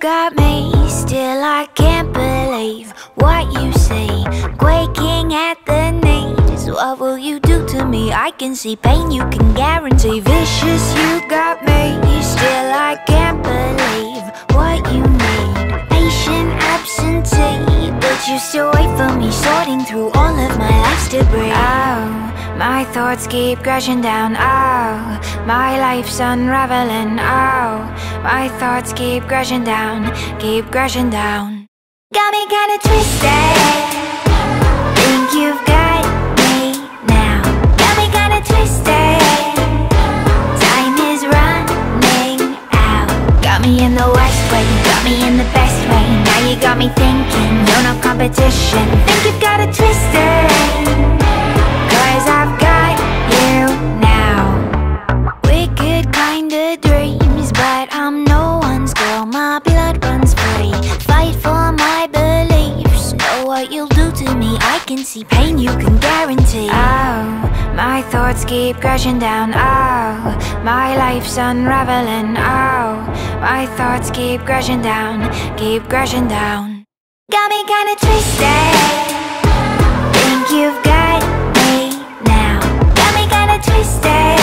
got me, still I can't believe what you say. Quaking at the knees, what will you do to me? I can see pain, you can guarantee. Vicious, you got me, still I can't believe what you need. Patient absentee, but you still wait for me, sorting through all of my life's debris. Oh. My thoughts keep crashing down, oh My life's unraveling, oh My thoughts keep crashing down, keep crashing down. Got me kinda twisted. Think you've got me now. Got me kinda twisted. Time is running out. Got me in the worst way, got me in the best way. Now you got me thinking, you're no competition. Think you've got it twisted see pain you can guarantee. Oh, my thoughts keep crashing down. Oh, my life's unraveling. Oh, my thoughts keep crashing down Keep crashing down. Got me kinda twisted. Think you've got me now. Got me kinda twisted.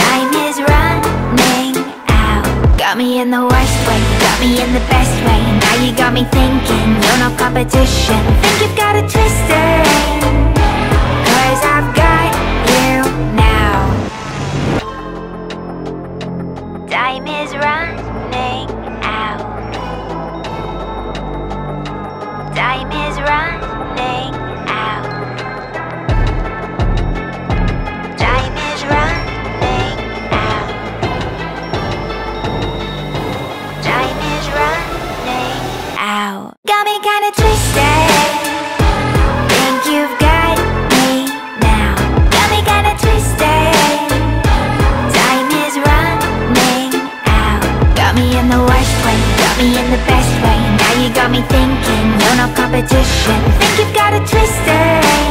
Time is running out. Got me in the worst way Got me in the best way you got me thinking You're no competition. Think you've got it twisted. Cause I've got you now. Time is running out. Time is running out. Got me kinda twisted. Think you've got me now. Got me kinda twisted. Time is running out. Got me in the worst way, got me in the best way. Now you got me thinking, you're no competition. Think you've got it twisted.